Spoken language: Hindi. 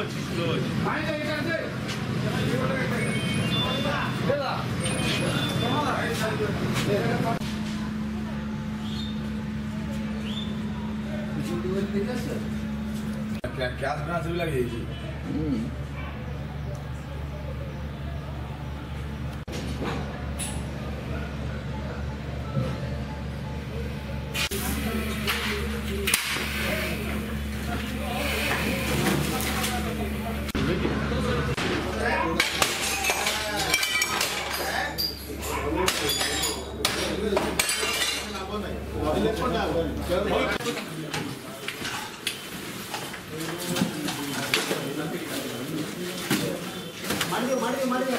Close, close. क्या क्या सुना लगे जी ಮಾಡಿದ್ವಿ ಮಾಡಿದ್ವಿ ಮಾಡಿದ್ವಿ